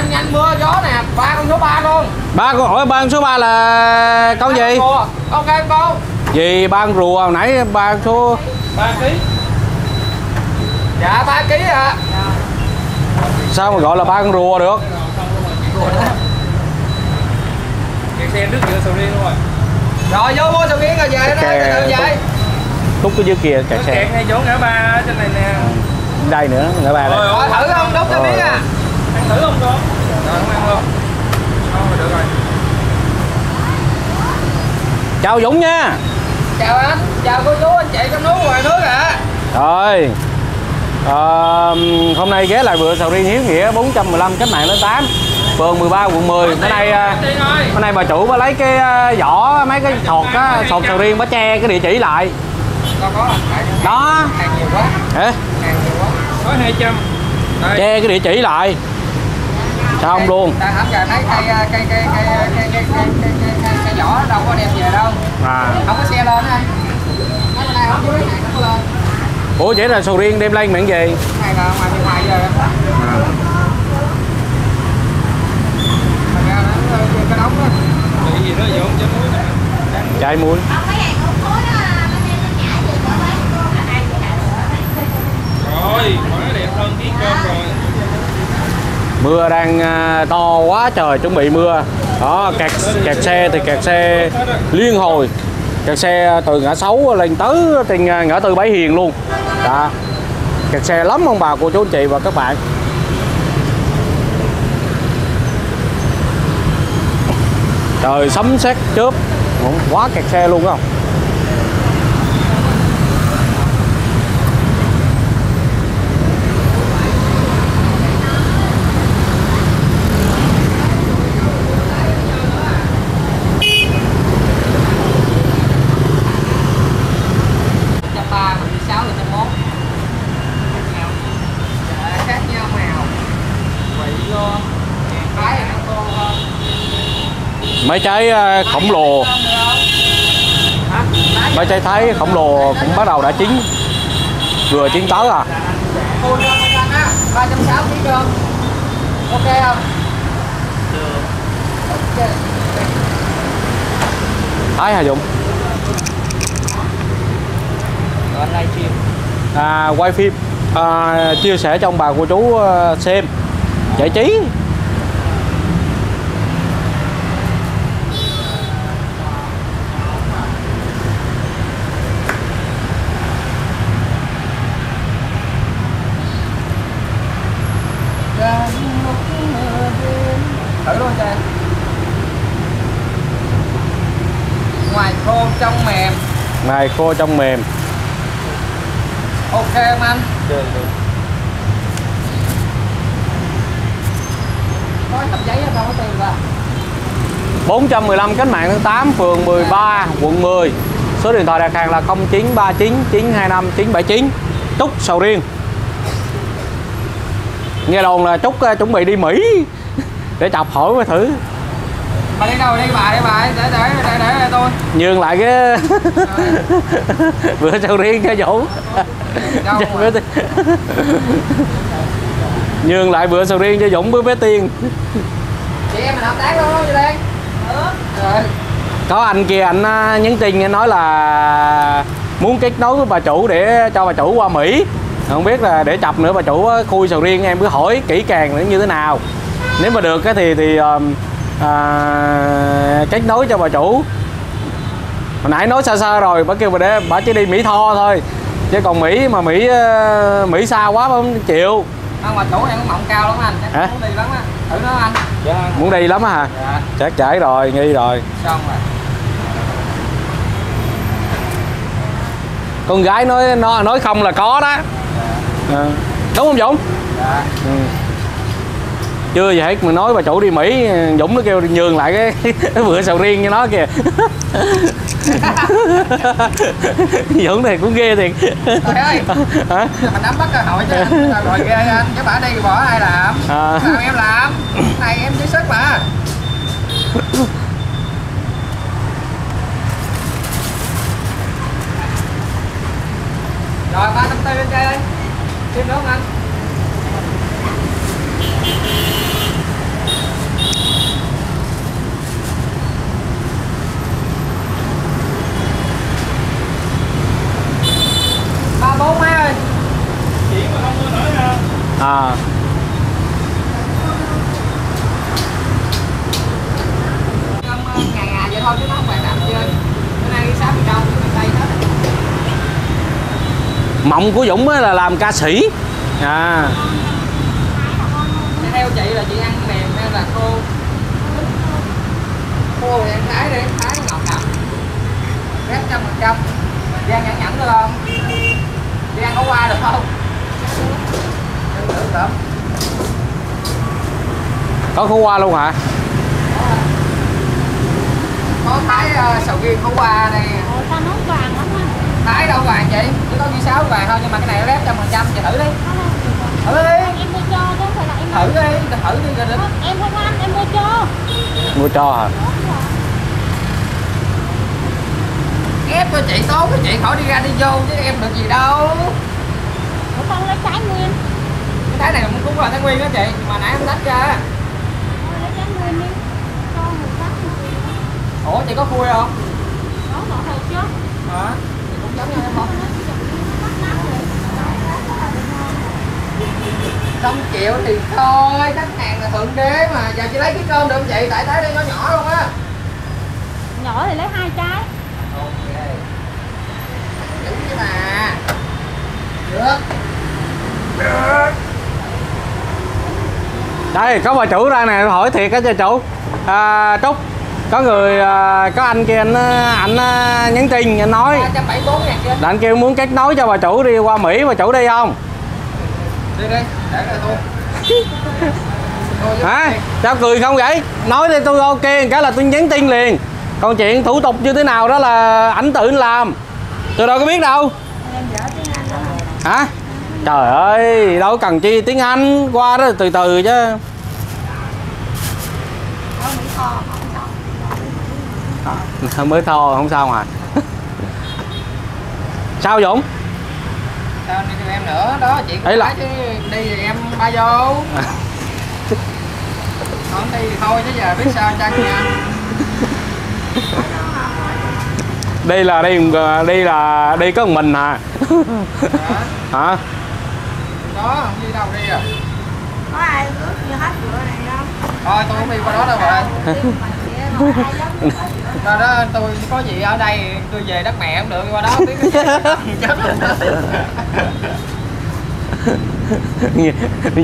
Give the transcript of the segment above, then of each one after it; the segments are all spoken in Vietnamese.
nhanh nhanh mưa gió nè. Ba con số ba luôn ba con hỏi ba con số 3 là con gì? Rùa. ok con. Gì ba con rùa hồi nãy ba con số ba ký. Dạ ba ký ạ. Sao mà gọi là ba con rùa được? Xe nước giữa sầu riêng luôn rồi. Rồi vô mua sầu riêng rồi về Kè- từ từ về túc cái dưới kia nó xe. kẹt ngay chỗ ngã ba ở trên này nè. Đây nữa ngã ba đây. Rồi, rồi thử không đút cho Rồi. miếng à ăn thử không con rồi không ăn luôn không được rồi chào Dũng nha. Chào anh chào cô chú anh chị trong nước ngoài nước ạ. Rồi. Ờ, hôm nay ghé lại vựa sầu riêng hiếu nghĩa 415 cách mạng đến 8 phường 13 quận 10 bữa nay à, thôi bữa nay bà chủ bà lấy cái à, vỏ mấy cái sọt á sọt sầu riêng bà che cái địa chỉ lại. Đó. Hàng nhiều quá. Hả? hàng nhiều quá. Có 200 đây. Che cái địa chỉ lại xong luôn? Đang hẳn giờ thấy cây cây cây cây cây cây cây vỏ đâu có đem về đâu. À. Không có xe lên anh bên đây không dưới này không có lên. Ủa chỉ là sầu riêng đem lên miệng gì này là ngoài bên ngoài giờ. Ra nó cái đó. Chạy muối rồi quá đẹp hơn ký cơm rồi mưa đang à, to quá, trời chuẩn bị mưa. Đó, kẹt kẹt xe thì kẹt xe liên hồi. Kẹt xe từ ngã sáu lên tới trên ngã tư bãi hiền luôn. Đó. Kẹt xe lắm ông bà, cô chú, anh chị và các bạn. Trời, sấm sét chớp. Quá kẹt xe luôn không trăm ba một trăm sáu một trăm mốt khác nhau Dạ, khác nhau màu vị vô cái thì nó khô hơn mấy trái à, khổng lồ. Mấy trái thái khổng lồ cũng bắt đầu đã chín. Vừa chín tới à. Ba trăm sáu kg. Ok không? Thái hà dũng? À, quay phim. À, chia sẻ cho ông bà cô chú à, xem. Giải trí Thử luôn cho em. Ngoài khô trong mềm này khô trong mềm. Ok không anh? được được. Có tập giấy ở đâu có tiền vào. 415 cách mạng tháng 8 phường 13 quận 10 số điện thoại đặt hàng là 0939 925 979 Trúc sầu riêng. Nghe đồn là Trúc à, chuẩn bị đi Mỹ để chọc hỏi mới thử Bà đi đâu đi bà đi bà để để để để, để tôi. nhường lại cái bữa sầu riêng cho Vũ Tiên. nhường lại bữa sầu riêng cho Dũng với bé Tiên Chị em mình hợp tác luôn vậy đây. Rồi. có anh kia anh à, nhắn tin anh nói là muốn kết nối với bà chủ để cho bà chủ qua Mỹ không biết là để chập nữa bà chủ á, khui sầu riêng em cứ hỏi kỹ càng nữa như thế nào nếu mà được thì thì ờm, à, kết nối cho bà chủ hồi nãy nói xa xa rồi bà kêu bà để bà chỉ đi Mỹ Tho thôi chứ còn Mỹ mà Mỹ ờ, Mỹ xa quá bà không chịu Ăn mà chỗ em cũng mộng cao lắm anh. Chắc Hả? muốn đi lắm á. Thử nó anh. dạ muốn đi lắm á hả Dạ. chắc trễ rồi nghi rồi Xong rồi. con gái nói nó nói không là có đó à. đúng không Dũng Dạ. ừ. Chưa vậy hết mà nói bà chủ đi Mỹ Dũng nó kêu nhường lại cái, cái bữa sầu riêng cho nó kìa. Dũng này cũng ghê thiệt. Trời ơi. hả? mình nắm bắt cơ hội cho anh rồi ghê anh. Cái bả đi bỏ ai làm? À. làm em làm. Này em chỉ sức mà rồi ba trăm tư lên chơi đi thêm nữa không anh mộng của Dũng á là làm ca sĩ. À. Theo chị là chị ăn mềm hay là khô? Khô thì ăn thái đi thái ngọt đậm rét trăm phần trăm. Đi ăn nhẫn nhẫn được không? Đi ăn có qua được không? Có khổ qua luôn hả? Có thái uh, sầu riêng có qua này ta nấu vàng. Thái đâu vàng chị chỉ có như sáu vàng thôi nhưng mà cái này nó rét trăm phần trăm chị thử đi. Thử đi. Em mua cho, chứ không phải là em thử đi thử đi rồi Không, Em không ăn, em mua cho. mua cho hả? Ép cho chị tốt cho chị khỏi đi ra đi vô chứ em được gì đâu. Ủa, con lấy trái nguyên. cái thái này cũng là thái nguyên đó chị mà nãy em tách ra. Lấy trái nguyên đi. Một ủa chị có khui không? Bỏ hộp chứ. hả? chị năm triệu thì thôi khách hàng là thượng đế mà. Giờ chị lấy cái cơm được không chị? Tại thái đây nó nhỏ luôn á. Nhỏ thì lấy hai trái. ok. Dữ chứ mà được được. Đây có bà chủ ra nè hỏi thiệt á cho chủ. À, trúc có người à, có anh kia anh à, anh à, nhắn tin anh nói. là anh kêu muốn kết nối cho bà chủ đi qua Mỹ bà chủ đi không? Đi đi để Thôi hả? Sao cười không vậy? Nói đi tôi ok cái là tôi nhắn tin liền. Còn chuyện thủ tục như thế nào đó là ảnh tự làm. Tôi đâu có biết đâu. Hả? Trời ơi đâu cần chi tiếng anh qua đó từ từ chứ. À, mới thò không sao mà. Sao dũng? Sao đi theo em nữa. Đó chị Ấy là- chứ đi thì em ba vô. Không đi thì thôi chứ giờ biết sao chăng nha. Đây là đi đi là đi có một mình à Đó, hả? Đó không đi đâu đi à? Có ai ướt như hết bữa này không? thôi tôi không đi qua đó đâu rồi đó, đó tôi có gì ở đây tôi về đất mẹ không được qua đó biết cái chết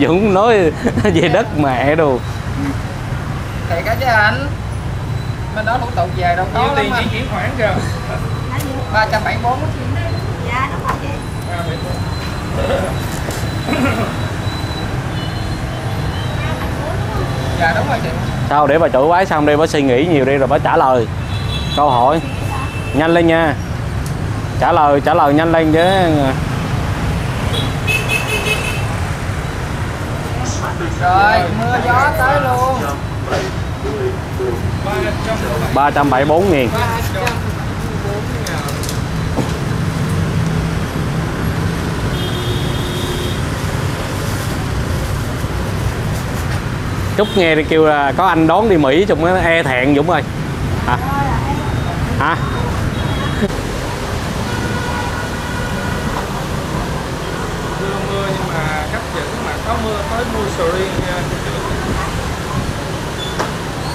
Dũng nói về đất mẹ đồ. Thì cái chứ anh. Bên đó thủ tục về đâu có lắm tiền anh. chỉ chuyển khoản kìa. ba trăm bảy bốn. Dạ, đúng rồi chị. Dạ đúng rồi chị. Sao để bà chủ bái xong đi bà suy nghĩ nhiều đi rồi bà trả lời câu hỏi. Nhanh lên nha. Trả lời trả lời nhanh lên chứ. Rồi mưa gió tới luôn. 374 nghìn. Trúc nghe thì kêu là có anh đón đi Mỹ trong nó e thẹn Dũng ơi. Hả hả? Mưa mưa nhưng mà khách vẫn mà có mưa tới mua sầu riêng nha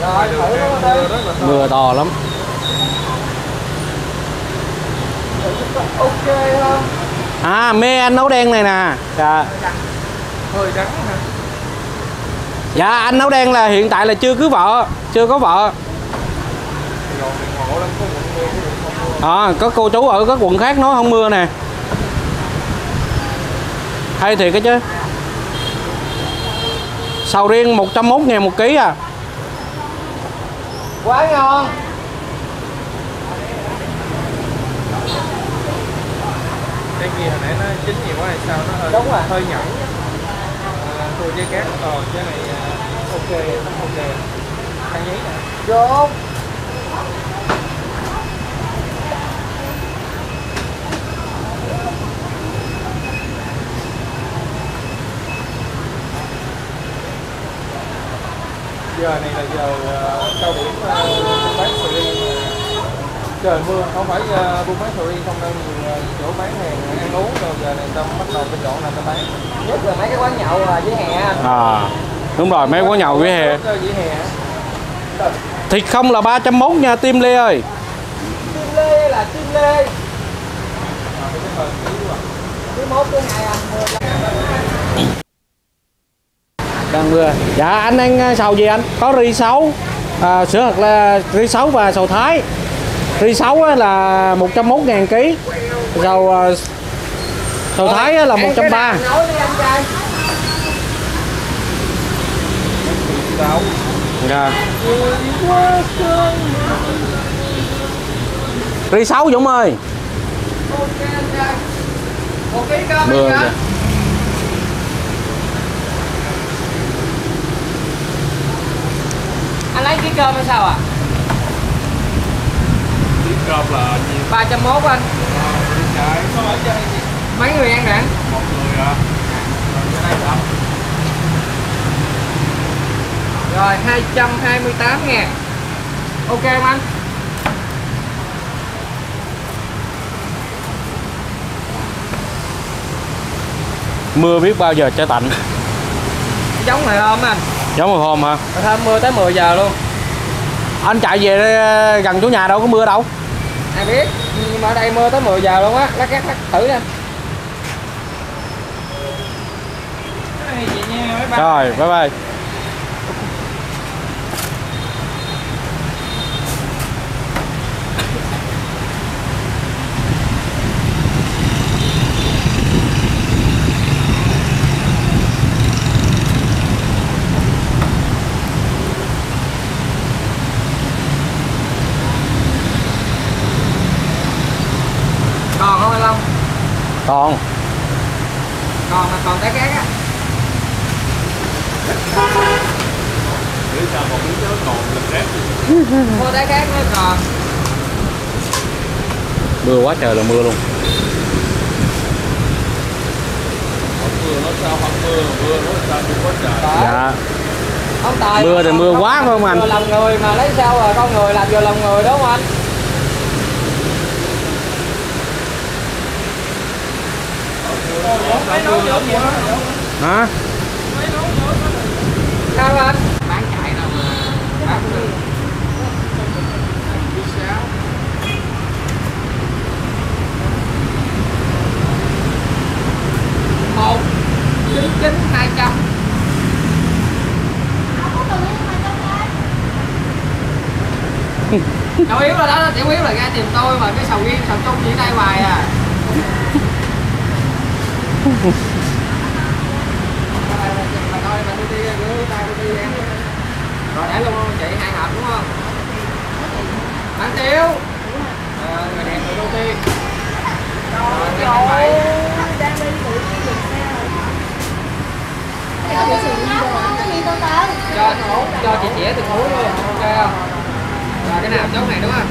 rồi mưa đi rất là to. Mưa to lắm. Ok không? À mê anh nấu đen này nè. Dạ. hơi dạ anh nấu đen là hiện tại là chưa cưới vợ chưa có vợ à, có cô chú ở các quận khác nói không mưa nè. Hay thiệt cái chứ. Sầu riêng 101 ngàn một ký à. Quá ngon. Cái kia hồi nãy nó chín nhiều quá hay sao? Nó hơi Đúng rồi. hơi nhẫn à, tua với cát ờ cái này à, ok nó ok. Khăn giấy nè. Vô giờ này là giờ ờ, cao điểm buôn bán sầu riêng. Ờ, trời mưa không phải buôn bán sầu riêng không đâu nhiều ờ, chỗ bán hàng ăn uống rồi giờ này ta bắt đầu cái chỗ này ta bán. Nhất là mấy cái quán nhậu dưới hè. À đúng rồi mấy quán nhậu Ờ, vỉa hè thịt không là 301 nha tim lê ơi. Tim lê là tim lê à. đang mưa. Dạ anh ăn ờ, sầu gì anh? Có ri sấu à, sữa hoặc là ri sấu và sầu thái. Ri sấu á là 101 ngàn ký. Sầu ờ, sầu thái á là Ăn cái 130 nào dạ ri sấu Dũng ơi. Ký mưa kìa. anh lấy ký cơm hay sao ạ? Tí cơm là trăm mốt anh. Mấy người ăn nè? Một người à Rồi cái này là rồi 228 ngàn. Ok không anh? Mưa biết bao giờ cho tạnh? Giống hồi hôm anh. Giống hồi hôm hả? Hồi hôm mưa tới 10 giờ luôn. Anh chạy về đây, gần chỗ nhà đâu có mưa đâu? Ai biết nhưng mà ở đây mưa tới 10 giờ luôn á. Lát cát lát thử nha Ê, vậy nha bye bye. rồi bye bye còn không anh Long còn. Còn mà còn té cát á. Để sao một miếng nhớ còn lực rét mua té cát nữa còn. Mưa quá trời là mưa luôn. Mưa nó sao không mưa mưa nó sao không có trời. Dạ. Ông tài Mưa thì mưa quá phải không anh? lòng người mà lấy sao rồi con người làm vừa lòng người đúng không anh hả? Sao anh? Bán chạy đâu? Mà bán một chín chín hai trăm. Chủ yếu là đó chủ yếu là ra tìm tôi mà cái sầu riêng sầu chung chỉ đây hoài à Bà coi bà tôi đi gửi tay tôi đi em rồi để luôn chị hai hộp đúng không bán tiêu ờ, người đẹp người ưu tiên rồi hai bảy đang đi tự nhiên dừng xe rồi cái gì từ từ cho cho chị chĩa từ cuối luôn ok không rồi cái nào chốt này đúng không?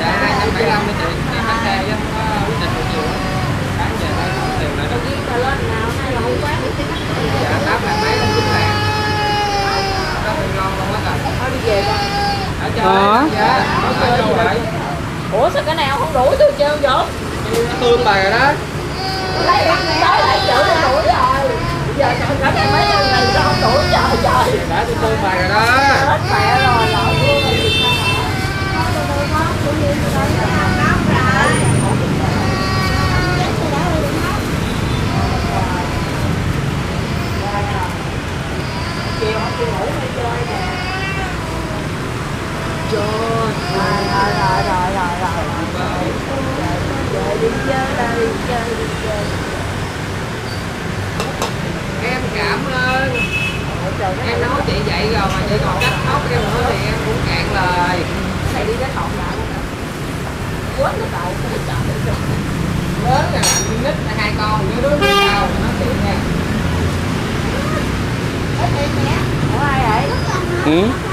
Dạ hai trăm bảy mươi lăm cho chị. Dạ, em bán xe chứ không có quyết định được nhiều bán về thôi không không không vậy Ủa sao cái nào không đủ tôi trơn vậy? nó tương bà rồi đó Lấy tới lấy chữ tôi đủ rồi Giờ trời cả ngày mấy lần này sao không đủ trời trời đã tôi tương bà rồi đó Hết mẹ rồi lộn luôn Rồi rồi rồi rồi rồi rồi Về đi chơi đây đi chơi đi chơi em cảm ơn Nó em nói chị vậy rồi mà chị còn trách móc em nữa thì em cũng cạn lời. Này đi cái thọn lại quên cái đầu cái trời lớn là làm con nít là hai con đứa đứa đứa sau nó chuyện nha. Ủa ai vậy? ừ